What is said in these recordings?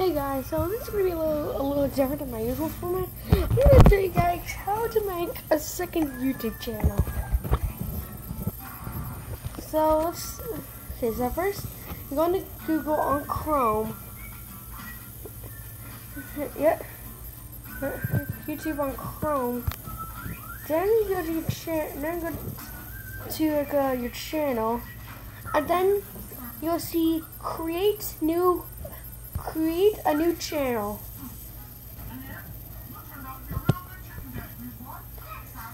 Hey guys, so this is gonna be a little, a little different than my usual format. I'm gonna show you guys how to make a second YouTube channel. So let's okay. So first, I'm going to Google on Chrome. Yep, YouTube on Chrome. Then you go to your channel. Then go to like, uh, your channel, and then you'll see create new create a new channel.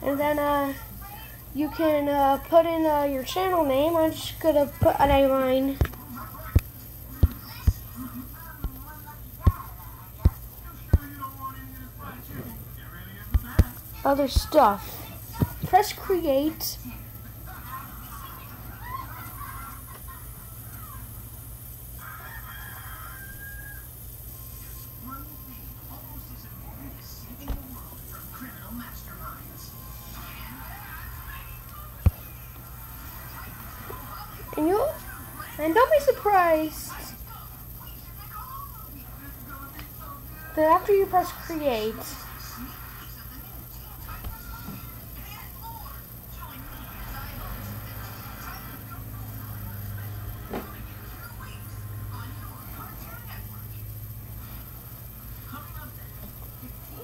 And then uh, you can uh, put in uh, your channel name. I'm just going to put an a line. Other stuff. Press create. And you and don't be surprised that after you press create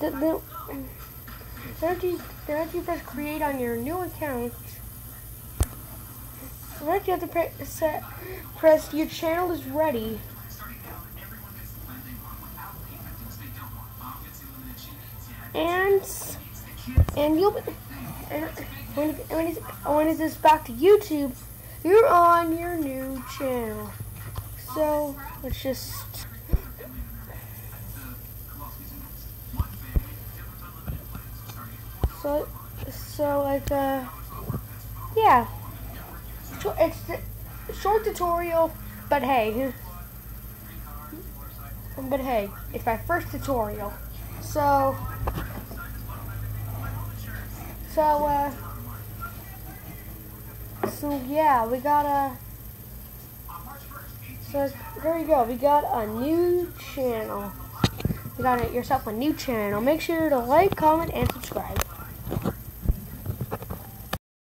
the, the, after you, after you press create on your new account You have to press, press your channel is ready. And and you'll and when when it's, when it's this back to YouTube, you're on your new channel. So let's just. So so like uh yeah it's short tutorial, but hey, but hey, it's my first tutorial, so, so, uh, so yeah, we got a, so there you go, we got a new channel, you got yourself a new channel, make sure to like, comment, and subscribe.